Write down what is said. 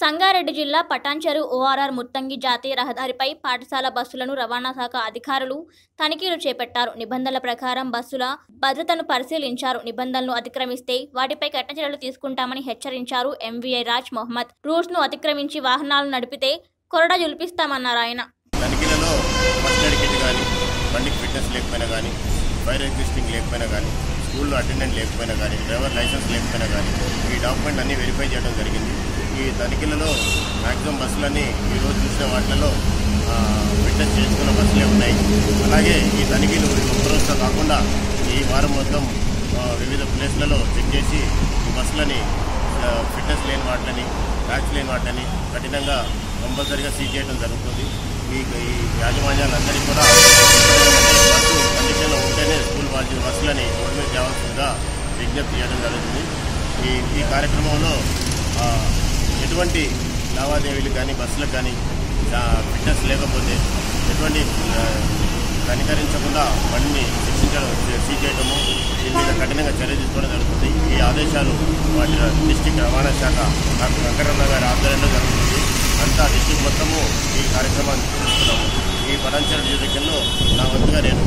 సంగారెడ్డి జిల్లా పటాన్చెరు ఓఆర్ఆర్ ముత్తంగి జాతీయ రహదారిపై పాఠశాల బస్సులను రవాణా శాఖ అధికారులు తనిఖీలు చేపట్టారు. నిబంధనల ప్రకారం బస్సుల భద్రతను పరిశీలించారు. నిబంధనలు అతిక్రమిస్తే వాటిపై కఠిన చర్యలు తీసుకుంటామని హెచ్చరించారు ఎంవీఐ రాజ్ మొహమ్మద్. రూల్స్ను అతిక్రమించి వాహనాలు నడిపితే కొరడా జులిపిస్తామన్నారు ఆయన. ఫైర్ ఎగ్జిస్టింగ్ లేకపోయినా కానీ స్కూల్లో అటెండెంట్ లేకపోయినా కానీ డ్రైవర్ లైసెన్స్ లేకపోయినా కానీ ఈ డాక్యుమెంట్ అన్ని వెరిఫై చేయడం జరిగింది. ఈ తనిఖీలలో మ్యాక్సిమం బస్సులన్నీ ఈరోజు చూసిన వాటిలలో ఫిట్నెస్ చేసుకున్న బస్సులే ఉన్నాయి. అలాగే ఈ తనిఖీలు ఒక్కరోజుతో కాకుండా ఈ వారం మొత్తం వివిధ ప్లేస్లలో చెక్ చేసి ఈ బస్సులని ఫిట్నెస్ లేని వాటిని ట్యాక్స్ లేని వాటిని కఠినంగా కంపల్సరీగా సీజ్ చేయడం జరుగుతుంది. ఈ ఈ యాజమాన్యాలందరికీ కూడా బస్సు కండిషన్లో ఉంటేనే స్కూల్ వాళ్ళ బస్సులని రోడ్డు మీద తేవాల్సిందిగా విజ్ఞప్తి చేయడం జరుగుతుంది. ఈ ఈ కార్యక్రమంలో ఎటువంటి లావాదేవీలు కానీ బస్సులకు కానీ ఫిట్నెస్ లేకపోతే ఎటువంటి కనికరించకుండా బండిని శిక్షించడం సీజ్ చేయడము దీని మీద కఠినంగా చర్య తీసుకోవడం జరుగుతుంది. ఈ ఆదేశాలు వాటి డిస్టిక్ రవాణా శాఖ డాక్టర్ వెంకటరమణ గారి ఆధ్వర్యంలో జరుగుతుంది. అంతా డిస్టిక్ మొత్తము ఈ కార్యక్రమాన్ని చూస్తున్నాము ఈ పటాన్చర్ డివిజన్లో నా వంతుగా నేను